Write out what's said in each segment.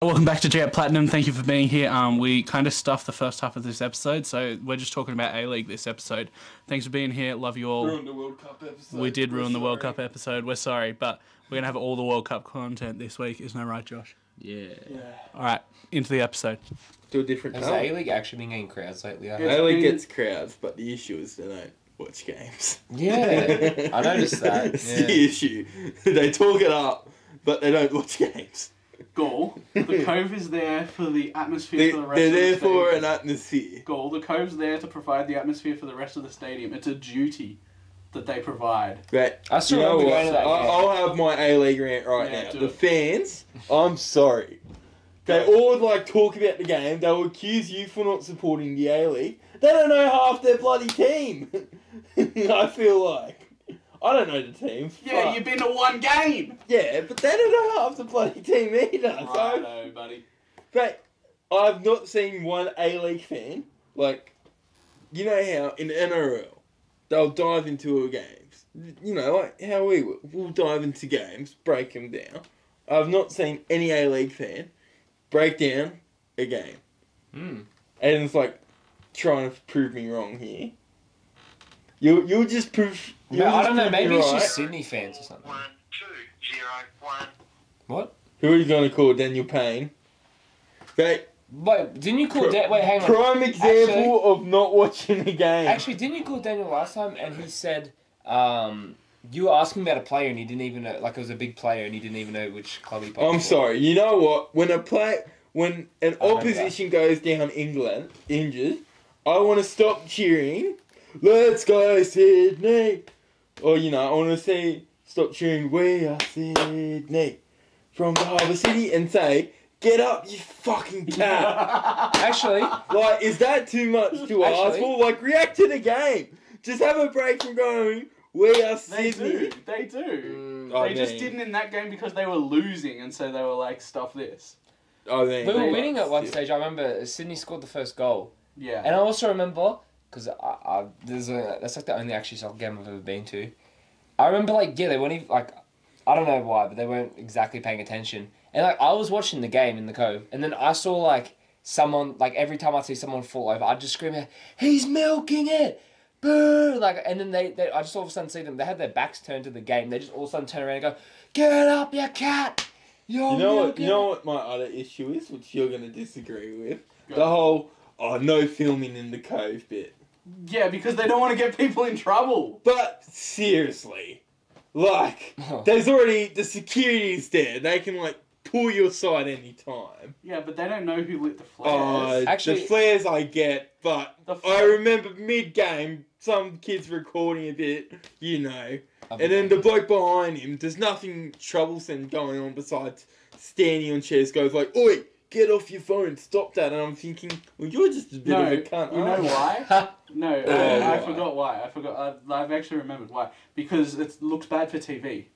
Welcome back to Jet Platinum. Thank you for being here. Um, we kind of stuffed the first half of this episode, so we're just talking about A League this episode. Thanks for being here. Love you all. Ruined the World Cup episode. We did We're ruin the World. Cup episode. We're sorry, but we're gonna have all the World Cup content this week. Isn't that right, Josh? Yeah. All right, into the episode. To a different Has time. the A League actually been getting crowds lately? I A heard? League gets crowds, but the issue is they don't watch games. Yeah, I noticed that. That's Yeah. the issue. They talk it up, but they don't watch games. Goal. The cove is there for the atmosphere They, for the rest they're of the there for stadium. an atmosphere. Goal. The cove's there to provide the atmosphere for the rest of the stadium. It's a duty that they provide. But I still you know remember what? going to that I- game. I'll have my A League rant right Yeah, now. The it. fans, I'm sorry. They all would like talk about the game. They'll accuse you for not supporting the A League. They don't know half their bloody team. I feel like. I don't know the team. Yeah, you've been to one game. Yeah, but they don't know half the bloody team either. So, know, buddy. but I've not seen one A League fan like, you know how in NRL they'll dive into a games. You know, like how we will. We'll dive into games, break them down. I've not seen any A League fan break down a game. Hmm. And it's like trying to prove me wrong here. You you'll just prove. You'll I just don't know. Maybe it's right. just Sydney fans or something. One, two, zero, one. What? Who are you going to call Daniel Payne? But Wait, didn't you call? Pro- Da- wait, hang on. prime example of not watching a game. Actually, didn't you call Daniel last time and he said um, you were asking about a player and he didn't even know, like it was a big player and he didn't even know which club he played I'm for. sorry. You know what? When a play, when an I opposition goes down England injured, I want to stop cheering. Let's go Sydney. Or you know, I want to say stop cheering. We are Sydney from the Harbour City and say, "Get up, you fucking cat." Actually, like, is that too much to ask Actually- for? Like, react to the game. Just have a break from going. We are They Sydney. do. They do. mm, I they just mean- didn't in that game because they were losing, and so they were like, "Stuff this." I mean, we were winning at one stage. I remember Sydney scored the first goal, Yeah. and I also remember because I, I there's a that's like the only actually soccer game I've ever been to. I remember like yeah they weren't even like I don't know why but they weren't exactly paying attention and like I was watching the game in the cove and then I saw like someone like every time I see someone fall over I'd just scream out he's milking it boo like and then they, they I just all of a sudden see them they had their backs turned to the game they just all of a sudden turn around and go get up you cat You know what? You know what my other issue is, which you're gonna disagree with. Go. The whole oh no filming in the cove bit. Yeah, because they don't want to get people in trouble. But seriously, like there's already the security's there. They can like pull you aside any time. Yeah, but they don't know who lit the Uh, flares. Actually- the flares I get, but The I remember mid game some kids recording a bit, you know, Of and then the bloke behind him. There's nothing troublesome going on besides standing on chairs. Goes like, "Oi, get off your phone! Stop that!" And I'm thinking, well, you're just a bit no, of a cunt. you know aren't why? No, Oh, I, I forgot why. I forgot. I, I've actually remembered why. Because it looks bad for TV.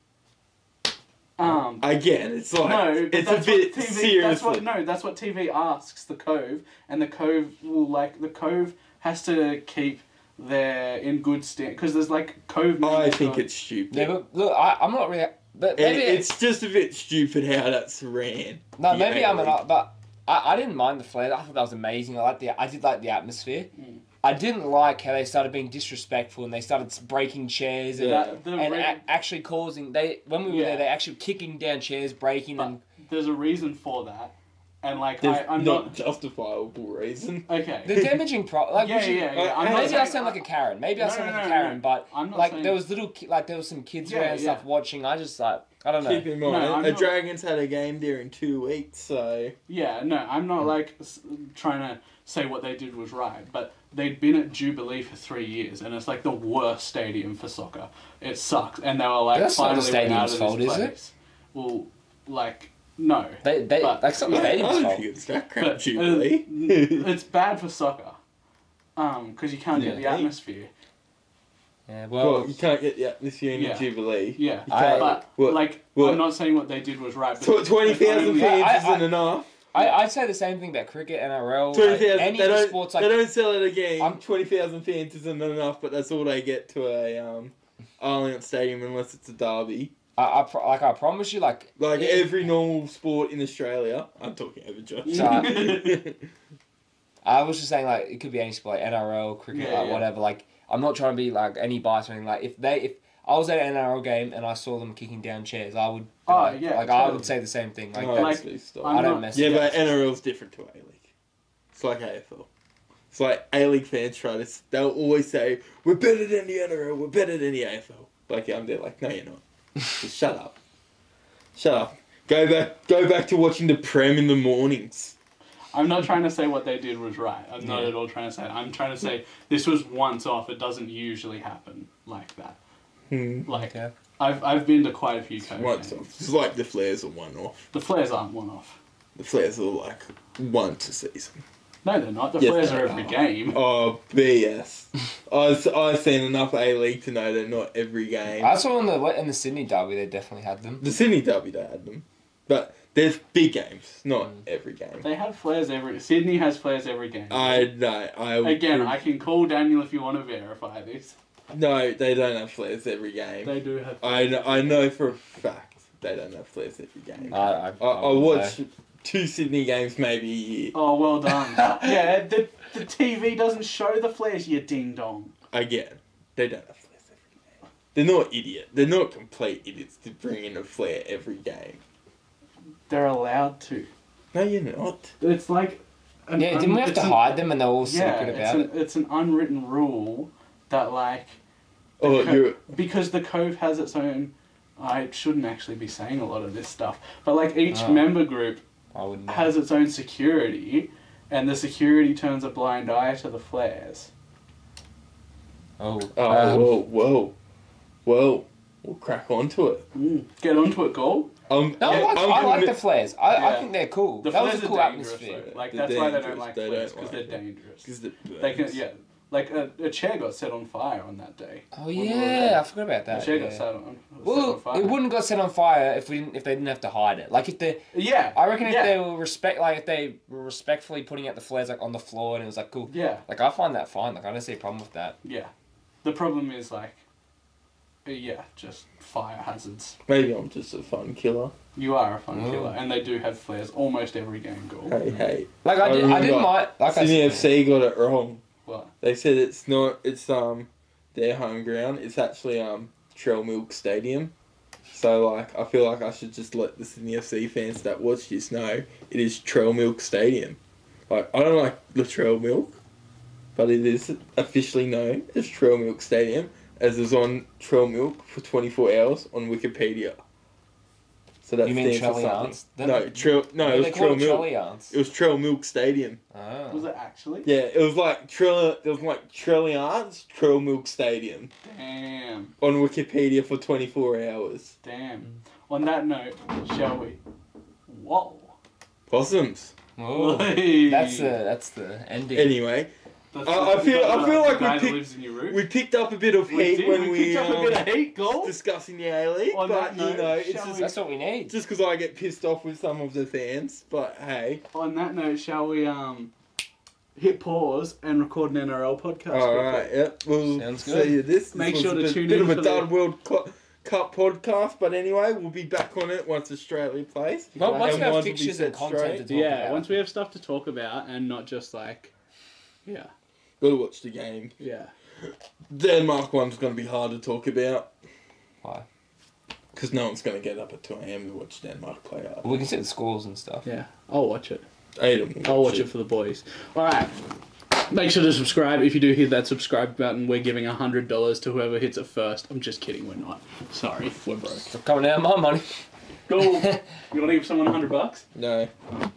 Um, Again, it's like no, but it's a that's bit TV, seriously. That's what no, that's what TV asks the Cove, and the Cove will like the Cove has to keep their in good stand because there's like Cove. I think on- it's stupid. yeah but look I, I'm not really but And maybe it's just a bit stupid how that's ran. No, the maybe I'm A-League. an but I, I didn't mind the flare. I thought that was amazing. I liked the I did like the atmosphere. Mm. I didn't like how they started being disrespectful and they started breaking chairs and, Yeah. And re- a- actually causing they when we were Yeah. there they actually kicking down chairs, breaking But- and there's a reason for that, and like There's I, I'm not not justifiable reason. okay. the damaging pro like yeah, would you- yeah, yeah. Uh, I'm and not Maybe I sound like a Karen. Maybe I No, sound no, like a no, Karen, no. but I'm not like saying- there was little ki- like there was some kids Yeah, around yeah. stuff watching. I just like I don't know. Keep in mind, I'm the not- Dragons had a game there in two weeks, so Yeah, no, I'm not like s- trying to say what they did was right, but they'd been at Jubilee for three years, and it's like the worst stadium for soccer. It sucks, and they were like, That's not the finally we're out stadium's of fault, this is it? place. Well, like no, They they But- that's not the I stadium's don't fault. think it's that crap, uh, Jubilee. it's bad for soccer, um, because you can't get the atmosphere. Yeah, well, well, you can't get the atmosphere in Yeah. Jubilee. Yeah, I- but what- like what- I'm not saying what they did was right. But Twenty thousand fans I- I- isn't enough. I I'd say the same thing about cricket, NRL, Twenty like, thousand. any They don't. sports they don't sell it again. I'm- Twenty thousand fans isn't enough, but that's all they get to a um, Allianz Stadium unless it's a derby. I, I pro- like I promise you, like Like Yeah. every normal sport in Australia, I'm talking over Josh. So- I was just saying like it could be any sport, like NRL, cricket, Yeah, like yeah. whatever. Like I'm not trying to be like any bias or anything. Like if they if I was at an NRL game and I saw them kicking down chairs, I would. Oh, like, yeah, Like I totally. would say the same thing. Like No, that's, actually, stop. I'm I don't not- mess. yeah, but it. NRL's different to A League. It's like AFL. It's like A League fans try to. s- They'll always say we're better than the NRL. We're better than the AFL. Like I'm there, like no, you're not. Just shut up. Shut up. Go back. Go back to watching the Prem in the mornings. I'm not trying to say what they did was right. I'm not Yeah. at all trying to say. I'm trying to say this was once off. It doesn't usually happen like that. Hmm. Like Okay. I've I've been to quite a few coach Once games. off. It's like the Flares are one off. The Flares aren't one off. The Flares are like once a season. No, they're not. The Yes, Flares they are every are. game. Oh, BS. I've, I've seen enough A League to know they're not every game. I saw in the in the Sydney derby they definitely had them. The Sydney Derby, they had them. But there's big games, not mm. every game. They have Flares every. Sydney has Flares every game. I know. I Again, prove- I can call Daniel if you want to verify this. No, they don't have flares every game. They do have. I know, I know for a fact they don't have flares every game. I I, I, I wouldn't watch know. Two Sydney games maybe a year. Oh, well done. yeah, the, the TV doesn't show the Flares, you ding dong. Again, they don't have flares every game. They're not idiot. They're not complete idiots to bring in a flare every game. They're allowed to. No, you're not. It's like. an Yeah, didn't we have it's to an- hide them and they're all Yeah, secret it's about an, it? it's an unwritten rule that, like, Oh, co- you're. because the Cove has its own. I shouldn't actually be saying a lot of this stuff, but like each Oh. member group I wouldn't know. Has its own security, and the security turns a blind eye to the flares. Oh, Oh, um, whoa, whoa, whoa. We'll crack onto it. Mm. Get onto it, goal. Um, No, yeah, I like, I'm I like the flares. I, I think they're cool. The that was flares a cool are dangerous. atmosphere. Though. Like They're that's why they don't like They flares because like they're them. dangerous. 'Cause the They can yeah. Like a, a chair got set on fire on that day. Oh When yeah, there. I forgot about A that. chair yeah. got set on. set on Well, fire. it wouldn't got set on fire if we didn't if they didn't have to hide it. Like if they, Yeah. I reckon if yeah. they were respect, like if they were respectfully putting out the flares like on the floor and it was like cool. Yeah. Like I find that fine. Like I don't see a problem with that. Yeah. The problem is like. uh, Yeah, just fire hazards. Maybe I'm just a fun killer. You are a fun Oh. killer, and they do have flares almost every game. Goal. Hey, hey. Like I, I did, I didn't mind. Like I Sydney said, FC got it wrong. What? They said it's not. It's um their home ground. It's actually um Trell Milk Stadium. So like, I feel like I should just let the Sydney FC fans that watch this know it is Trell Milk Stadium. Like I don't like the Trell Milk, but it is officially known as Trell Milk Stadium, as is on Trell Milk for twenty four hours on Wikipedia. So that You mean stands for something. Trelliance? No, Trail. No, it was they Trail it Milk. It was Trell Milk Stadium. Oh. Was it actually? Yeah, it was like Trill. It was like Trillions Trell Milk Stadium Damn. on Wikipedia for twenty four hours. Damn. On that note, shall we? Whoa. Possums. Oh, that's the that's the ending. Anyway, That's I- I feel- I feel like we picked- lives in your roof. we picked up a bit of We heat did, when we we, picked up um, a bit of heat, goal. discussing the A League, On but that you know, it's shall just we- That's what we need. just because I get pissed off with some of the fans. But hey, On that note, shall we um hit pause and record an NRL podcast? all quickly? right, yep, we'll Sounds see good. you this. this Make was sure a to bit, tune bit in of for a the- Dud World Cu- Cup podcast, but anyway, we'll be back on it once Australia plays. Well, once And we have once will be fixtures and set content straight. to talk Yeah, about. once we have stuff to talk about and not just like, yeah, Gotta watch the game. yeah. Denmark one's going to be hard to talk about. Why? Because no one's going to get up at 2 a.m. to watch Denmark play hard. we can see the scores and stuff. Yeah, I'll watch it. Aidan will I'll watch it for the boys. All right. Make sure to subscribe. If you do hit that subscribe button, we're giving hundred dollars to whoever hits it first. I'm just kidding. We're not. Sorry, we're broke. Stop coming out of my money. Cool. you want to give someone hundred bucks? No. All